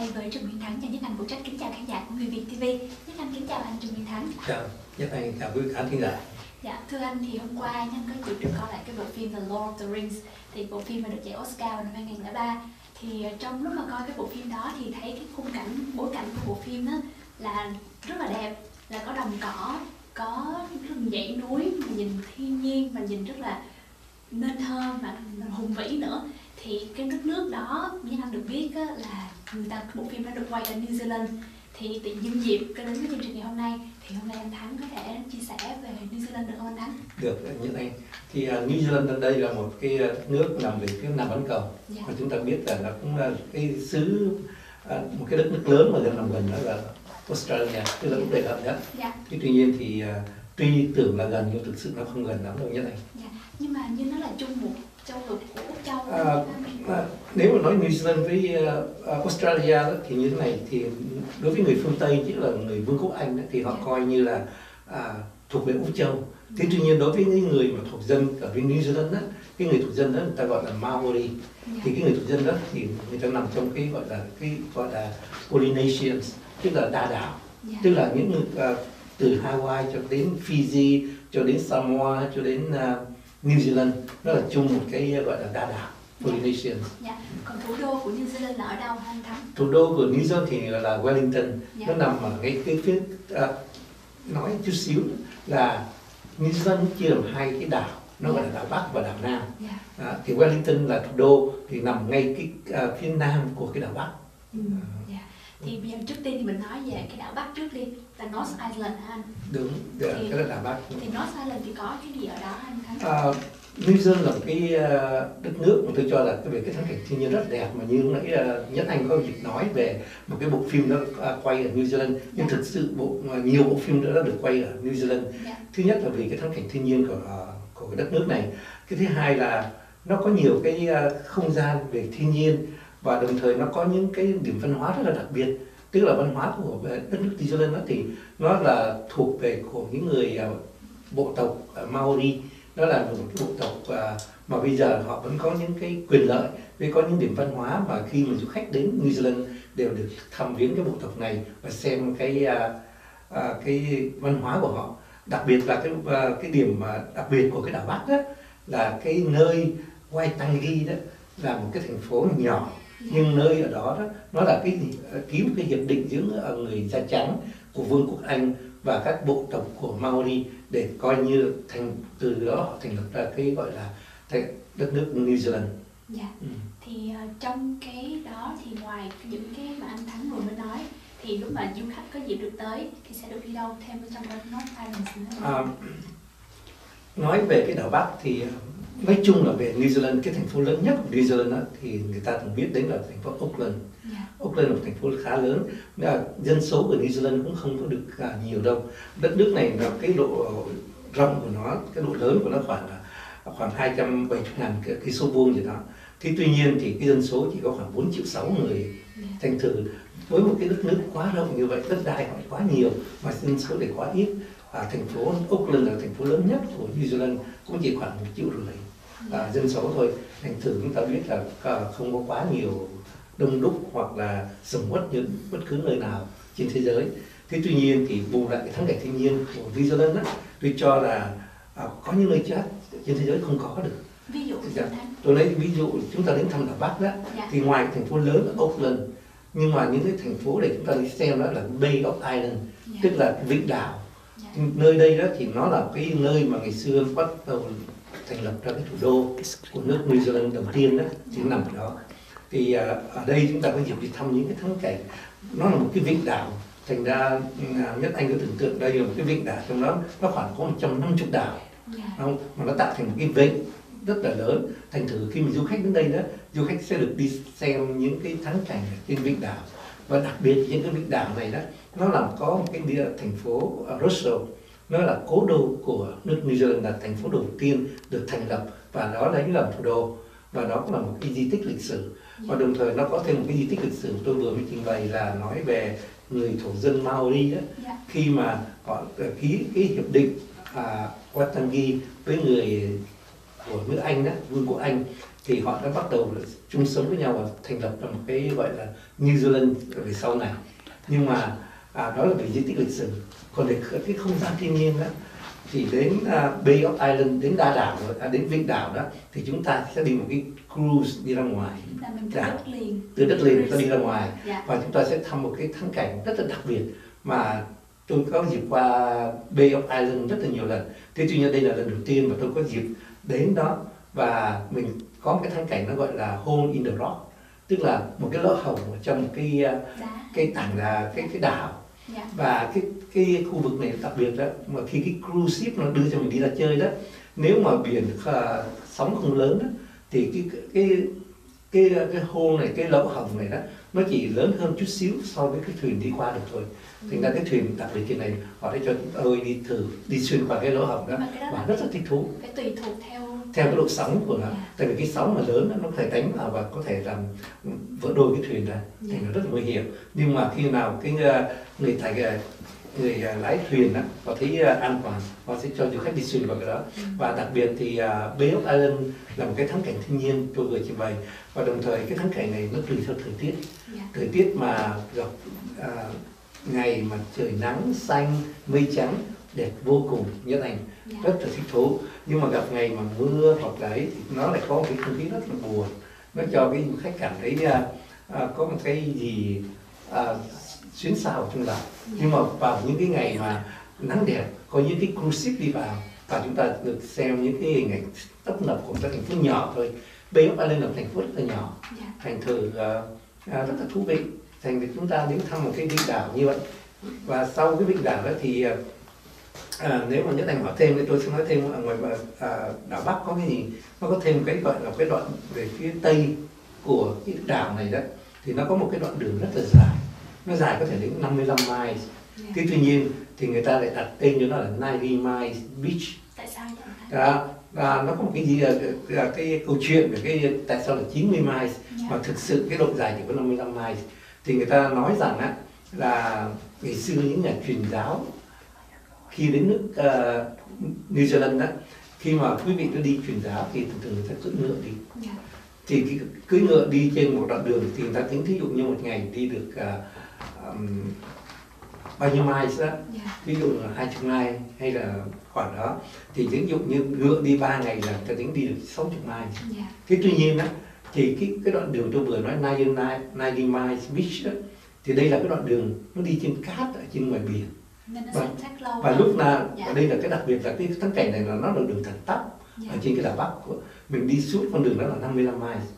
đây với Trần Nguyễn Thắng và Nhất Anh phụ trách kính chào khán giả của Người Việt TV. Nhất Anh kính chào anh Trần Nguyễn Thắng. Chào, Nhất Anh chào quý khán thính giả. Dạ, thưa anh thì hôm qua anh có dịp được coi lại cái bộ phim The Lord of the Rings thì bộ phim mà được giải Oscar năm 2003 thì ờ, trong lúc mà coi cái bộ phim đó thì thấy cái khung cảnh bối cảnh của bộ phim đó là rất là đẹp là có đồng cỏ có rừng dãy núi mà nhìn thiên nhiên và nhìn rất là nên thơ và hùng vĩ nữa thì cái đất nước đó như anh được biết là người ta bộ phim đã được quay ở New Zealand thì tự nhân dịp cái đến với chương trình ngày hôm nay thì hôm nay anh Thắng có thể chia sẻ về New Zealand được không anh Thắng? Được, Nhất Anh. Thì uh, New Zealand ở đây là một cái uh, nước nằm về phía nam bán cầu. Dạ. Và chúng ta biết là nó cũng là cái xứ uh, một cái đất nước lớn mà gần nằm gần đó là Australia, tức là cũng đầy gần nhất. Dạ. Thế tuy nhiên thì uh, tuy tưởng là gần nhưng thực sự nó không gần lắm đâu Nhất Anh. Dạ. Nhưng mà như nó là chung một À, à, nếu mà nói New Zealand với uh, Australia đó, thì như thế này thì đối với người phương Tây chứ là người Vương quốc Anh đó, thì họ Dạ. coi như là à, thuộc về Úc Châu. Thế tuy nhiên đối với những người mà thuộc dân ở bên New Zealand đó, cái người thuộc dân đó người ta gọi là Maori. Dạ. Thì cái người thuộc dân đó thì người ta nằm trong cái gọi là cái gọi là Polynesians, tức là đa đảo. Dạ. Tức là những người à, từ Hawaii cho đến Fiji, cho đến Samoa, cho đến à, New Zealand, nó là chung một cái gọi là đa đảo. Polynesians. Dạ. Còn thủ đô của New Zealand là ở đâu anh Thắng? thủ đô của New Zealand thì là Wellington Dạ. nó nằm ở cái cái phía à, nói chút xíu là New Zealand chia làm hai cái đảo nó gọi là đảo Bắc và đảo Nam Dạ. à, thì Wellington là thủ đô thì nằm ngay cái à, phía nam của cái đảo Bắc Ừ. Dạ. Thì bây giờ trước tiên thì mình nói về cái đảo Bắc trước đi là North Island hả anh? đúng cái Thì- là đảo Bắc. Thì North Island thì có cái gì ở đó anh? Thắng? À, New Zealand là một cái à, đất nước mà tôi cho là cái về cái thắng cảnh thiên nhiên rất đẹp mà như lúc nãy à, Nhất Anh có dịp nói về một cái bộ phim đó à, quay ở New Zealand. Nhưng thực sự bộ nhiều bộ phim đã được quay ở New Zealand. Dạ. thứ nhất là vì cái thắng cảnh thiên nhiên của à, của cái đất nước này. Cái thứ hai là nó có nhiều cái không gian về thiên nhiên và đồng thời nó có những cái điểm văn hóa rất là đặc biệt tức là văn hóa của đất nước New Zealand đó thì nó là thuộc về của những người à, bộ tộc à, Maori. Đó là một cái bộ tộc à, mà bây giờ họ vẫn có những cái quyền lợi, với có những điểm văn hóa mà khi mà du khách đến New Zealand đều được thăm viếng cái bộ tộc này và xem cái cái văn hóa của họ. Đặc biệt là cái cái điểm mà đặc biệt của cái đảo Bắc đó là cái nơi Waitangi đó là một cái thành phố nhỏ nhưng nơi ở đó đó nó là cái gì Ờ, ký một cái hiệp định giữa ờ, người da trắng của Vương quốc Anh và các bộ tộc của Maori để coi như thành từ đó họ thành lập ra cái gọi là đất nước New Zealand. Dạ. Ừ. Thì ờ, trong cái đó thì ngoài những cái mà anh Thắng vừa mới nói thì lúc mà du khách có dịp được tới thì sẽ được đi đâu thêm ở trong North Island nữa À, nói về cái đảo Bắc thì ờ, nói chung là về New Zealand cái thành phố lớn nhất của New Zealand đó, thì người ta thường biết đến là thành phố Auckland. Dạ. Auckland là một thành phố khá lớn là dân số của New Zealand cũng không có được à, nhiều đâu đất nước này là cái độ rộng của nó cái độ lớn của nó khoảng là khoảng 270 ngàn cái số vuông gì đó thì tuy nhiên thì cái dân số chỉ có khoảng 4 triệu 6 người Dạ. thành thử với một cái đất nước quá rộng như vậy đất đai họ quá nhiều mà dân số lại quá ít à, thành phố Auckland là thành phố lớn nhất của New Zealand cũng chỉ khoảng một triệu rưỡi à, dân số thôi thành thử chúng ta biết là à, không có quá nhiều đông đúc hoặc là sầm uất như bất cứ nơi nào trên thế giới thế tuy nhiên thì bù lại cái thắng cảnh thiên nhiên của New Zealand á tôi cho là à, có những nơi khác trên thế giới không có được Ví dụ Dạ. tôi lấy ví dụ chúng ta đến thăm đảo Bắc đó Dạ. thì ngoài thành phố lớn ở Auckland nhưng mà những cái thành phố để chúng ta đi xem đó là Bay of Island Dạ. tức là vịnh đảo Dạ. nơi đây đó thì nó là cái nơi mà ngày xưa bắt đầu thành lập ra cái thủ đô của nước New Zealand đầu tiên đó thì nằm ở đó. Thì à, ở đây chúng ta có dịp đi thăm những cái thắng cảnh. Nó là một cái vịnh đảo. Thành ra à, nhất anh cứ tưởng tượng đây là một cái vịnh đảo trong đó nó khoảng có 150 đảo. Dạ. không? Mà nó tạo thành một cái vịnh rất là lớn. Thành thử khi mà du khách đến đây đó du khách sẽ được đi xem những cái thắng cảnh ở trên vịnh đảo. Và đặc biệt những cái vịnh đảo này đó nó làm có một cái địa thành phố uh, Russell nó là cố đô của nước New Zealand là thành phố đầu tiên được thành lập và đó lấy làm thủ đô. Và đó cũng là một cái di tích lịch sử. Và đồng thời nó có thêm một cái di tích lịch sử tôi vừa mới trình bày là nói về người thổ dân Maori đó Dạ. khi mà họ ký cái hiệp định à, Waitangi với người của nước Anh đó vương quốc Anh thì họ đã bắt đầu chung sống với nhau và thành lập ra một cái gọi là New Zealand về sau này. Nhưng mà à, đó là về di tích lịch sử còn để cái không gian thiên nhiên đó thì đến uh, Bay of Island đến đa đảo à, đến vịnh đảo đó thì chúng ta sẽ đi một cái cruise đi ra ngoài. Mình từ Dạ. đất liền từ đất liền chúng ta đi ra ngoài. Dạ. Và chúng ta sẽ thăm một cái thắng cảnh rất là đặc biệt mà tôi có dịp qua Bay of Island rất là nhiều lần. Thế tuy nhiên đây là lần đầu tiên mà tôi có dịp đến đó và mình có một cái thắng cảnh nó gọi là hole in the rock tức là một cái lỗ hổng trong một cái uh, đá. cái tảng là cái cái đảo Dạ. và cái cái khu vực này đặc biệt đó mà khi cái cruise ship nó đưa cho mình đi ra chơi đó nếu mà biển uh, sóng không lớn đó, thì cái cái cái cái hô này cái lỗ hổng này đó nó chỉ lớn hơn chút xíu so với cái thuyền đi qua được thôi. Thành ra cái thuyền đặc biệt như này họ đã cho tôi đi thử đi xuyên qua cái lỗ hổng đó. Cái và rất là thích thú. Phải tùy thuộc theo theo cái độ sóng của nó. Dạ. tại vì cái sóng mà lớn đó, nó có thể đánh vào và có thể làm vỡ đôi cái thuyền ra. Dạ. thành ra rất là nguy hiểm. Nhưng mà khi nào cái ờ, người thầy ờ, người ờ, lái thuyền đó họ thấy ờ, an toàn họ sẽ cho du khách đi xuyên qua cái đó. Ừ. và đặc biệt thì uh, Bay of Island là một cái thắng cảnh thiên nhiên tôi vừa trình bày. Và đồng thời cái thắng cảnh này nó tùy theo thời tiết. Dạ. Thời tiết mà gặp à, ngày mà trời nắng xanh mây trắng đẹp vô cùng nhất anh dạ. rất là thích thú. Nhưng mà gặp ngày mà mưa hoặc là ấy thì nó lại có một cái không khí rất là buồn. Nó cho cái du khách cảm thấy à, à, có một cái gì à, xuyến xao trong lòng nhưng mà vào những cái ngày mà nắng đẹp có những cái cruise ship đi vào và chúng ta được xem những cái hình ảnh tấp nập của một thành phố nhỏ thôi. Bay of Island là một thành phố rất là nhỏ. Dạ. Thành thử à, à, rất là thú vị. Thành vì chúng ta đến thăm một cái vịnh đảo như vậy. Và sau cái vịnh đảo đó thì à, à, nếu mà nhất anh hỏi thêm thì tôi sẽ nói thêm ở ngoài à, đảo Bắc có cái gì nó có thêm cái gọi là cái đoạn về phía tây của cái đảo này đó thì nó có một cái đoạn đường rất là dài nó dài có thể đến 55 miles. Dạ. Thế tuy nhiên thì người ta lại đặt tên cho nó là 90 miles beach. Tại sao đó và nó có một cái gì là, là cái câu chuyện về cái tại sao là 90 miles dạ. mà thực sự cái độ dài chỉ có 55 miles. Thì người ta nói rằng á là ngày xưa những nhà truyền giáo khi đến nước ờ, New Zealand đó khi mà quý vị đã đi truyền giáo thì thường thường người ta cưỡi ngựa đi. Dạ. Thì cái cưỡi ngựa đi trên một đoạn đường thì người ta tính thí dụ như một ngày đi được ờ, ừm, bao nhiêu miles đó? Dạ. Ví dụ là hai chục miles hay là khoảng đó. Thì ví dụ như ngựa đi 3 ngày là ta tính đi được 60 miles. Dạ. Thế tuy nhiên á thì cái cái đoạn đường tôi vừa nói 99 90 miles beach đó thì đây là cái đoạn đường nó đi trên cát ở trên ngoài biển. Nên nó Và- lâu và lúc nào Dạ. ở đây là cái đặc biệt là cái thắng cảnh này là nó là đường thẳng tắp dạ. ở trên cái đảo Bắc của mình đi suốt con đường đó là 55 miles.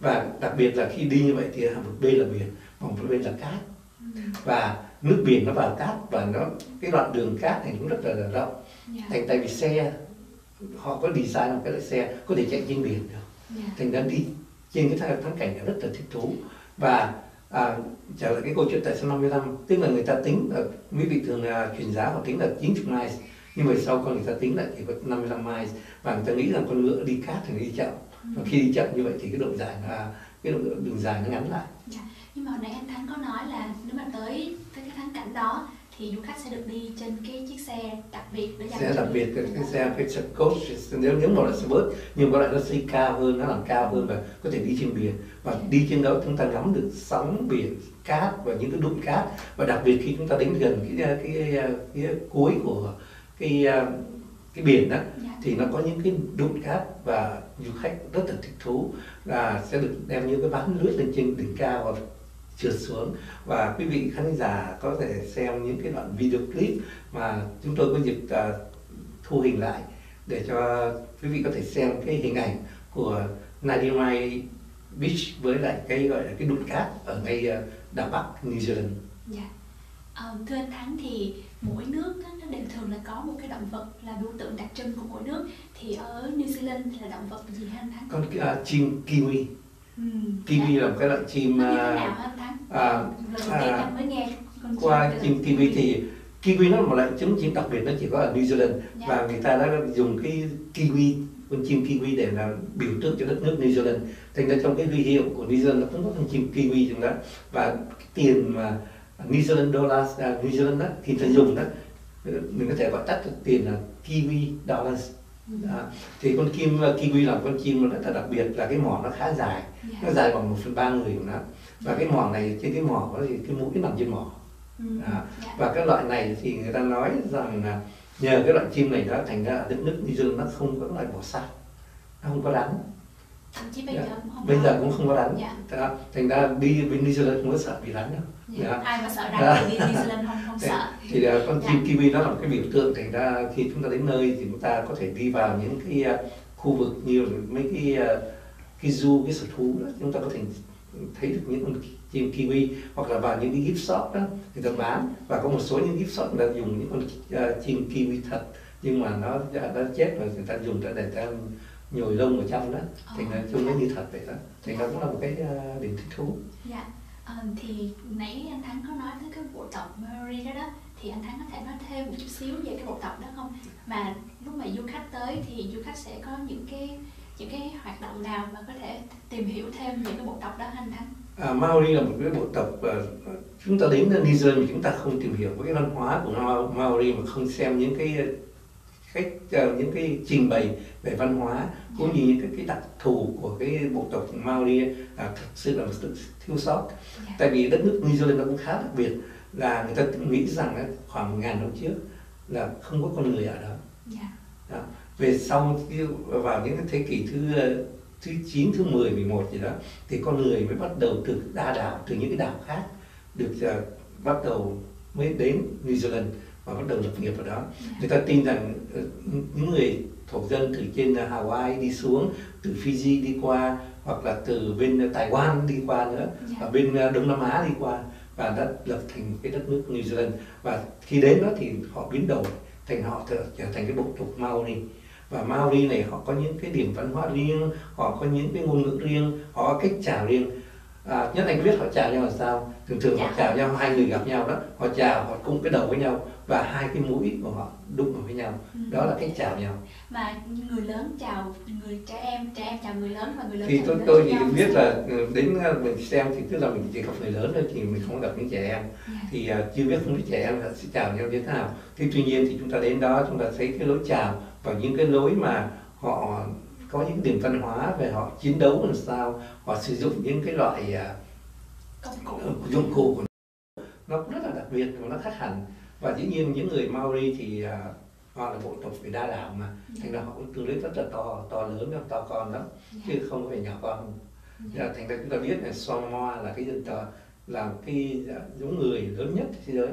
Và đặc biệt là khi đi như vậy thì một bên là biển và một bên là cát. Và nước biển nó vào cát và nó cái đoạn đường cát này cũng rất là, là rộng. Dạ. Thành tại vì xe họ có design một cái loại xe có thể chạy trên biển được. Dạ. Thành ra đi trên cái thắng, thắng cảnh này rất là thích thú. Và à, trở lại cái câu chuyện tại sao 55 tức là người ta tính là quý vị thường là truyền giáo họ tính là 90 miles nhưng mà sau con người ta tính lại chỉ có 55 miles và người ta nghĩ rằng con ngựa đi cát thì nó đi chậm. Và khi đi chậm như vậy thì cái độ dài là cái độ đường dài nó ngắn lại. Nhưng mà hồi nãy anh Thắng có nói là nếu mà tới tới cái thắng cảnh đó thì du khách sẽ được đi trên cái chiếc xe đặc biệt để dành cho đặc biệt những cái, xe cái xe coach nếu nếu một loại xe bus nhưng có loại nó xây cao hơn nó làm cao hơn và có thể đi trên biển. Và đi trên đó chúng ta ngắm được sóng biển cát và những cái đụn cát. Và đặc biệt khi chúng ta đến gần cái cái, cái, cái cuối của cái cái biển đó Dạ. thì nó có những cái đụn cát và du khách rất là thích thú. Là sẽ được đem những cái ván lướt lên trên đỉnh cao và trượt xuống và quý vị khán giả có thể xem những cái đoạn video clip mà chúng tôi có dịp à, thu hình lại để cho quý vị có thể xem cái hình ảnh của Nadimai Beach với lại cái gọi là cái đụn cát ở ngay à, đảo Bắc New Zealand. Dạ. Ờ, thưa anh Thắng thì mỗi nước nó đều thường là có một cái động vật là biểu tượng đặc trưng của mỗi nước thì ở New Zealand là động vật gì hả anh Thắng? Con à, chim kiwi, Ừ. dạ. là một cái loại chim à, à, à, qua chim kiwi thì kiwi nó là một loại chim chim đặc biệt nó chỉ có ở New Zealand Dạ. và người ta đã dùng cái kiwi con chim kiwi để là biểu tượng cho đất nước New Zealand thành ra trong cái huy hiệu của New Zealand nó cũng có con chim kiwi trong đó và cái tiền mà New Zealand dollars à, New Zealand đó khi ta dùng đó mình có thể gọi tắt được tiền là kiwi dollars. Đó. thì con kim uh, kiwi là con chim nó rất là đặc biệt là cái mỏ nó khá dài Dạ. nó dài bằng một phần ba người của nó và cái mỏ này trên cái mỏ có thì cái mũi nằm trên mỏ Ừ. À, Dạ. và cái loại này thì người ta nói rằng là nhờ cái loại chim này nó thành ra ở đất nước New Zealand nó không có loại bò sát nó không có rắn thậm chí bây Dạ. giờ cũng không bây có. giờ cũng không có rắn Dạ. Đó. thành ra đi bên New Zealand không có sợ bị rắn đâu Dạ. Dạ. ai mà sợ Dạ. rắn thì đi New Zealand không không sợ thì uh, con chim kiwi nó là một cái biểu tượng thành ra khi chúng ta đến nơi thì chúng ta có thể đi vào những cái uh, khu vực như là mấy cái uh, cái zoo cái sở thú đó chúng ta có thể thấy được những con chim kiwi hoặc là vào những cái gift shop đó người ta bán và có một số những gift shop người ta dùng những con uh, chim kiwi thật nhưng mà nó đã, đã chết và người ta dùng để để ta nhồi lông ở trong đó thành ra trông nó như thật vậy đó thành ra cũng là một cái uh, điểm thích thú Dạ. Ờ, thì nãy anh Thắng có nói tới cái bộ tộc Maori đó đó thì anh Thắng có thể nói thêm một chút xíu về cái bộ tộc đó không? Mà lúc mà du khách tới thì du khách sẽ có những cái những cái hoạt động nào mà có thể tìm hiểu thêm về cái bộ tộc đó anh Thắng? À, Maori là một cái bộ tộc ờ, chúng ta đến New Zealand mà chúng ta không tìm hiểu với cái văn hóa của Ma- Maori mà không xem những cái ờ, cách ờ, những cái trình bày về văn hóa cũng như những cái, cái đặc thù của cái bộ tộc Maori là thực sự là một sự thiếu sót Dạ. tại vì đất nước New Zealand nó cũng khá đặc biệt là người ta nghĩ rằng ấy, khoảng một ngàn năm trước là không có con người ở đó Dạ. đó. về sau vào những cái thế kỷ thứ ờ, thứ 9, thứ 10, 11 gì đó thì con người mới bắt đầu từ đa đảo từ những cái đảo khác được ờ, bắt đầu mới đến New Zealand và bắt đầu lập nghiệp ở đó. Người ta tin rằng ờ, những người thổ dân từ trên Hawaii đi xuống từ Fiji đi qua hoặc là từ bên Đài Loan đi qua nữa Dạ. ở bên ờ, Đông Nam Á đi qua và đã lập thành một cái đất nước New Zealand. Và khi đến đó thì họ biến đổi thành họ trở, trở thành cái bộ tộc Maori. Và Maori này họ có những cái điểm văn hóa riêng họ có những cái ngôn ngữ riêng họ có cách chào riêng à, nhất anh biết họ chào nhau là sao thường thường họ Dạ. chào nhau hai người gặp nhau đó họ chào họ cung cái đầu với nhau và hai cái mũi của họ đụng vào với nhau Ừ. đó là cách chào nhau Mà người lớn chào người trẻ em, trẻ em chào người lớn và người lớn thì tôi tôi chỉ biết là ừ, đến ờ, mình xem thì tức là mình chỉ gặp người lớn thôi thì mình không gặp những trẻ em Dạ. thì uh, chưa biết không biết trẻ em là sẽ chào nhau như thế nào thế tuy nhiên thì chúng ta đến đó chúng ta thấy cái lối chào và những cái lối mà họ có những điểm văn hóa về họ chiến đấu làm sao họ sử dụng những cái loại uh, công cụ. dụng cụ của nó. Cũng rất là đặc biệt và nó khác hẳn. Và dĩ nhiên những người Maori thì uh, họ là bộ tộc về đa đảo mà thành ra họ cũng tương đối rất là to to lớn to con lắm Dạ. chứ không phải nhỏ con. Dạ. Dạ, thành ra chúng ta biết là Samoa là cái dân tộc là cái dạ, giống người lớn nhất thế giới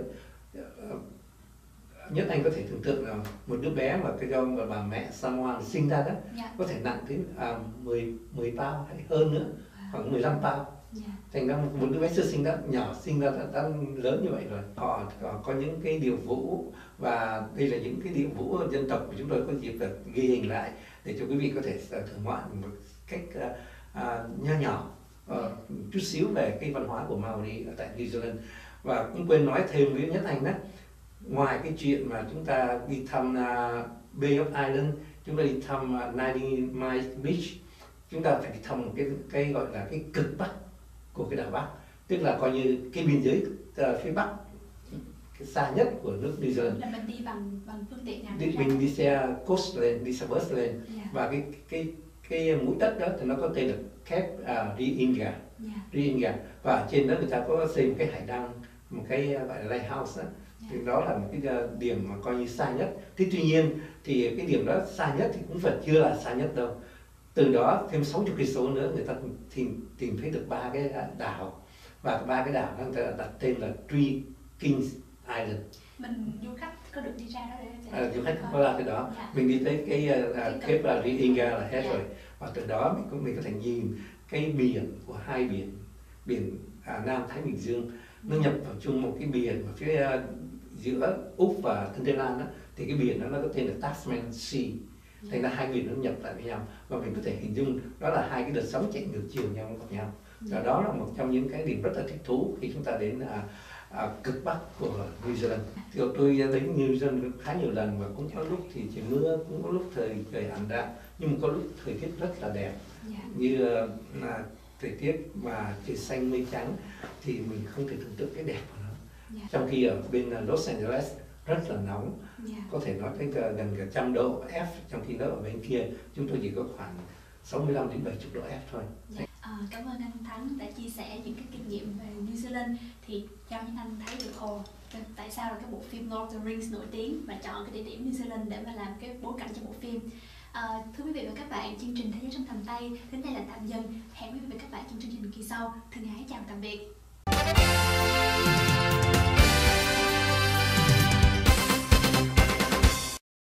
nhất anh có thể tưởng tượng là một đứa bé mà cái do mà bà mẹ Samoa sinh ra đó Dạ. có thể nặng đến à, 10 10 bao hay hơn nữa khoảng 15 bao Dạ. thành ra một đứa bé sơ sinh đã nhỏ sinh ra đã, đã lớn như vậy rồi họ, họ có những cái điệu vũ và đây là những cái điệu vũ dân tộc của chúng tôi có dịp được ghi hình lại để cho quý vị có thể à, thưởng ngoạn một cách à, à, nho nhỏ ờ, chút xíu về cái văn hóa của Maori ở tại New Zealand và cũng quên nói thêm với Nhất Anh đó ngoài cái chuyện mà chúng ta đi thăm uh, Bay of Island chúng ta đi thăm uh, 90 Miles Beach chúng ta phải đi thăm một cái cái gọi là cái cực bắc của cái đảo Bắc tức là coi như cái biên giới uh, phía Bắc cái xa nhất của nước New Zealand Là mình đi bằng bằng phương tiện nào đi, mình đi xe coast lên đi xe bus lên Dạ. và cái cái cái mũi đất đó thì nó có tên là Cape uh, Reinga. Reinga và ở trên đó người ta có xây một cái hải đăng một cái gọi là lighthouse đó. Thì đó là một cái uh, điểm mà coi như xa nhất. Thế tuy nhiên thì cái điểm đó xa nhất thì cũng vẫn chưa là xa nhất đâu. Từ đó thêm 60 cây số nữa người ta tìm tìm thấy được ba cái uh, đảo. Và ba cái đảo đó người ta đặt tên là Three Kings Island. Mình du khách có được đi ra đó để, à, du khách có ra cái đó. Dạ. mình đi tới cái. Cape là Reinga là hết Dạ. rồi. Và từ đó mình có mình có thể nhìn cái biển của hai biển biển à, Nam Thái Bình Dương. Nó nhập vào chung một cái biển ở phía giữa úc và Tây Lan đó thì cái biển đó nó có tên là Tasman Sea. Thành ra hai biển nó nhập lại với nhau. Và mình có thể hình dung đó là hai cái đợt sóng chạy ngược chiều nhau gặp nhau. Và đó là một trong những cái điểm rất là thích thú khi chúng ta đến à, à, cực bắc của New Zealand. Thì tôi đến New Zealand khá nhiều lần và cũng có lúc thì chỉ mưa cũng có lúc thời trời ẩm đạm nhưng mà có lúc thời tiết rất là đẹp. Dạ. như là thời tiết mà trời xanh mây trắng thì mình không thể tưởng tượng cái đẹp của nó Dạ. trong khi ở bên ờ, Los Angeles rất là nóng. Dạ. có thể nói tới cả- gần cả trăm độ F trong khi đó ở bên kia chúng tôi chỉ có khoảng 65 đến 70 độ F thôi. Dạ. Ờ, cảm ơn anh Thắng đã chia sẻ những cái kinh nghiệm về New Zealand. Thì cho những anh thấy được ồ tại sao là cái bộ phim Lord of the Rings nổi tiếng và chọn cái địa điểm New Zealand để mà làm cái bối cảnh cho bộ phim? Ờ, thưa quý vị và các bạn chương trình thế giới trong tầm tay đến đây là tạm dừng. Hẹn quý vị và các bạn trong chương trình kỳ sau. Thân ái chào tạm biệt